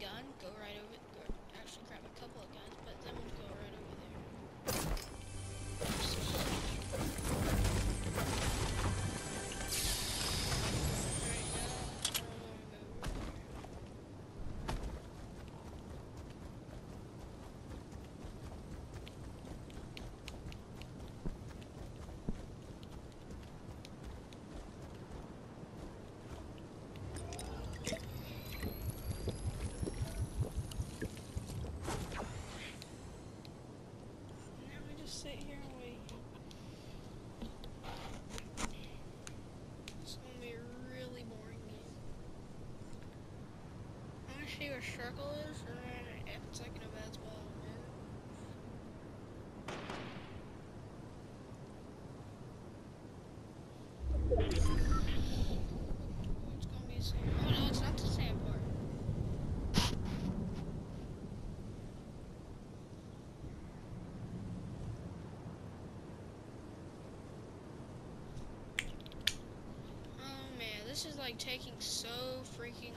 gun, sit here and wait. It's gonna be a really boring game. I'm gonna see where circle is, and if it's like in a bad spot, I'll move. It's gonna be sand. Oh no, it's not the sand part. Oh man, this is like taking so freaking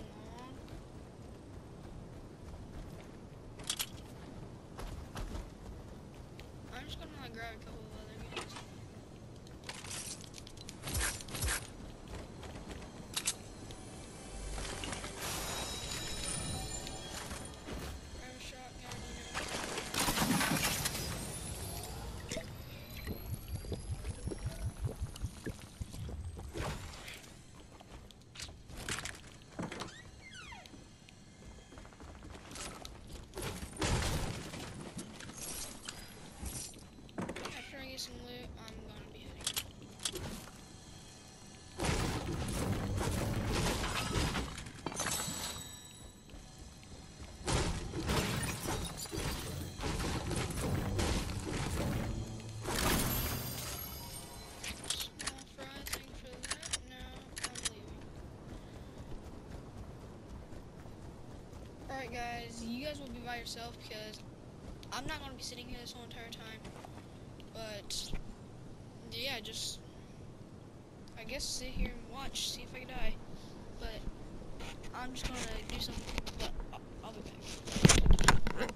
you guys will be by yourself because I'm not gonna be sitting here this whole entire time. But yeah, just I guess sit here and watch, see if I can die. But I'm just gonna do something. But I'll be back.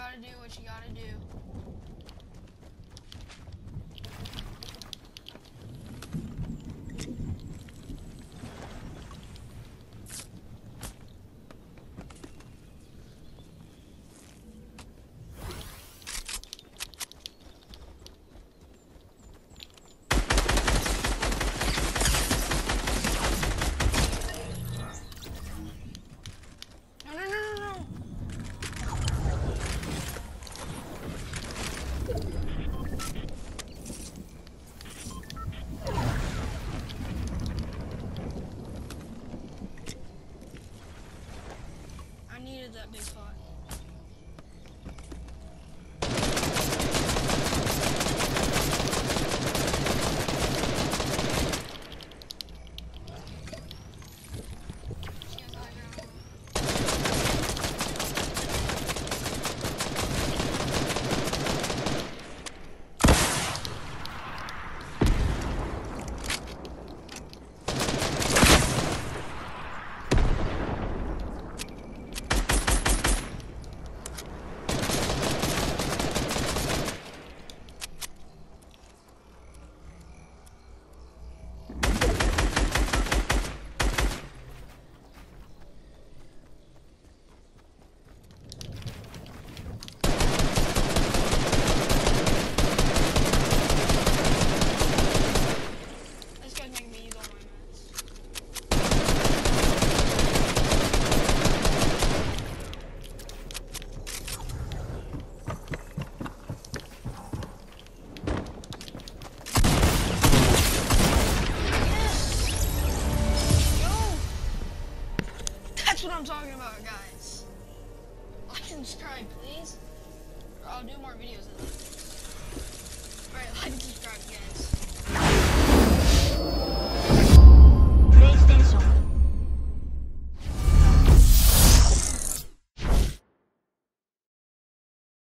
Gotta do what you gotta do.